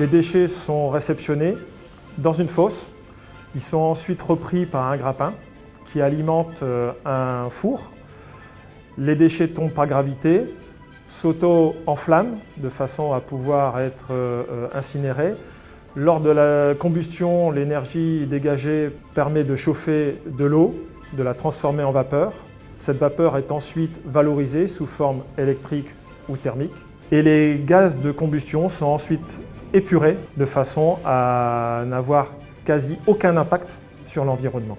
Les déchets sont réceptionnés dans une fosse. Ils sont ensuite repris par un grappin qui alimente euh, un four. Les déchets tombent par gravité, s'auto-enflamment de façon à pouvoir être euh, euh, incinérés. Lors de la combustion, l'énergie dégagée permet de chauffer de l'eau, de la transformer en vapeur. Cette vapeur est ensuite valorisée sous forme électrique ou thermique. Et les gaz de combustion sont ensuite épurés de façon à n'avoir quasi aucun impact sur l'environnement.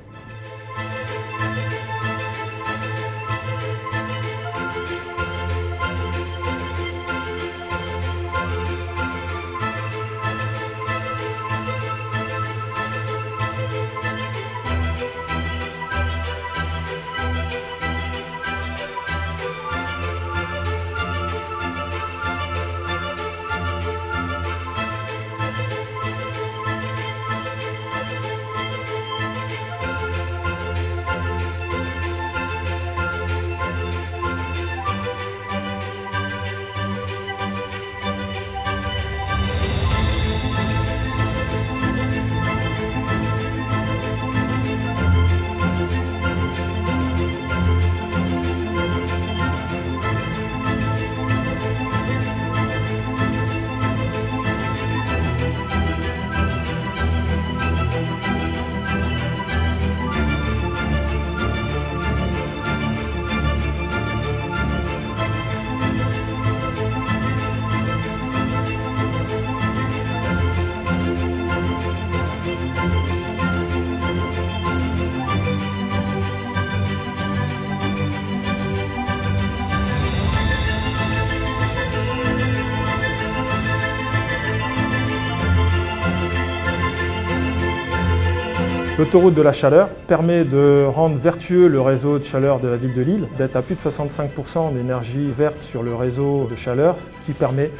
L'autoroute de la chaleur permet de rendre vertueux le réseau de chaleur de la ville de Lille, d'être à plus de 65% d'énergie verte sur le réseau de chaleur, ce qui permet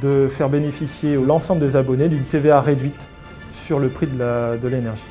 de faire bénéficier l'ensemble des abonnés d'une TVA réduite sur le prix de l'énergie.